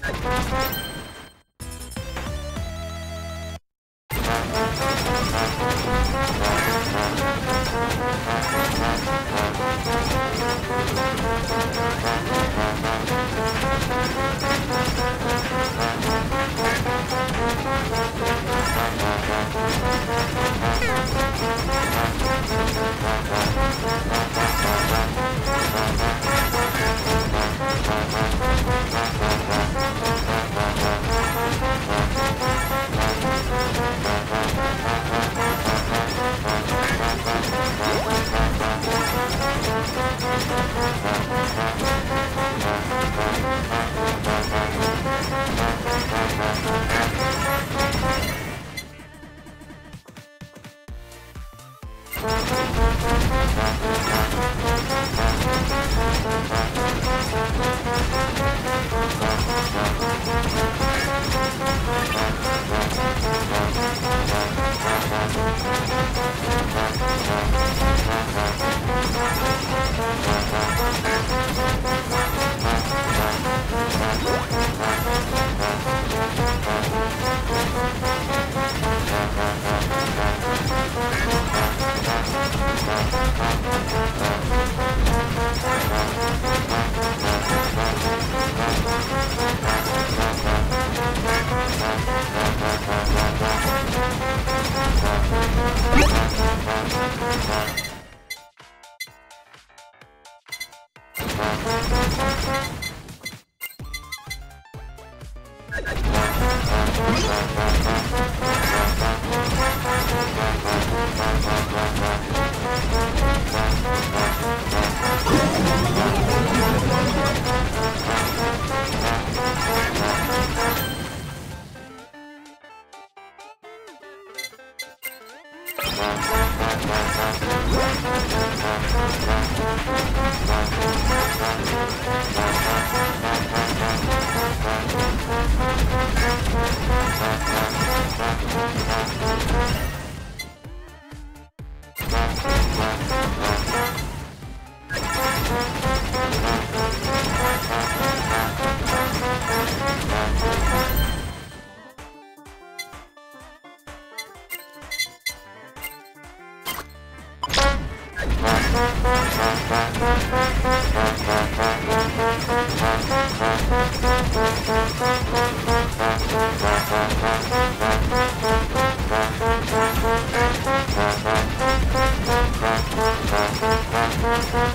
Ha ha ha! Thank you. Mm-hmm.